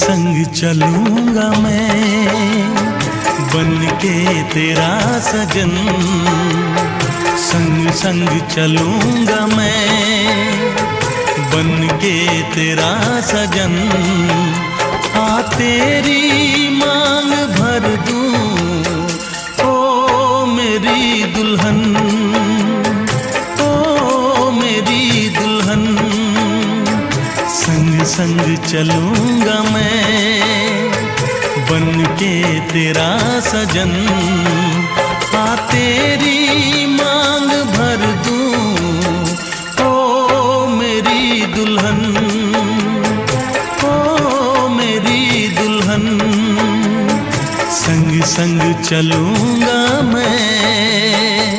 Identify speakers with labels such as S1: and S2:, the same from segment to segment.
S1: चलूँगा मैं बन के तेरा सजन। संग संग चलूँगा मैं बन के तेरा सजन। आ तेरी संग चलूँगा मैं। बन के तेरा सजन। आ, तेरी मांग भर दूँ। ओ, मेरी दुल्हन। ओ, मेरी दुल्हन। संग संग चलूँगा मैं।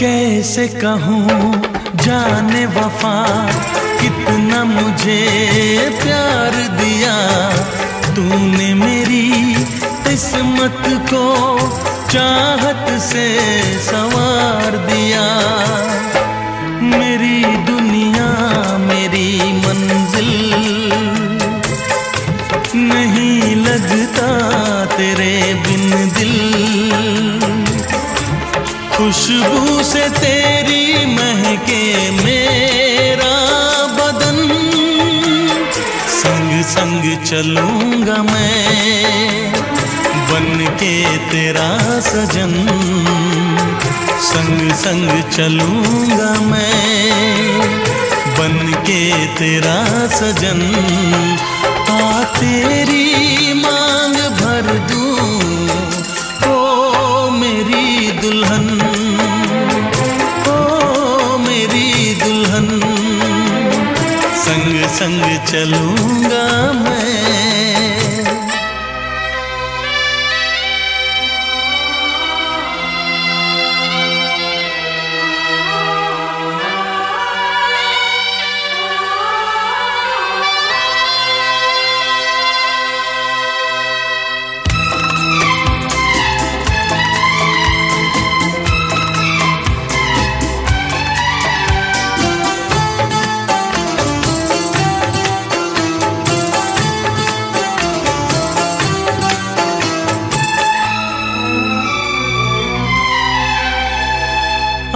S1: कैसे कहूँ, जाने वफा, कितना मुझे प्यार दिया। तूने मेरी किस्मत को चाहत से सवार दिया। मेरी दुनिया, मेरी मंजिल नहीं लगता तेरे बिन दिल। खुशबू से तेरी महके मेरा बदन। संग संग चलूँगा मैं बन के तेरा सजन। संग संग चलूँगा मैं बन के तेरा सजन। आ तेरी संग संग चलूँगा मैं।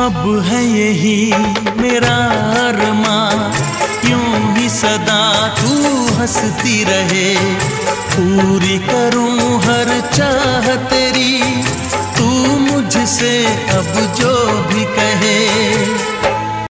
S1: अब है यही मेरा अरमा। क्यों ही सदा तू हंसती रहे? पूरी करूँ हर चाह तेरी। तू मुझसे अब जो भी कहे।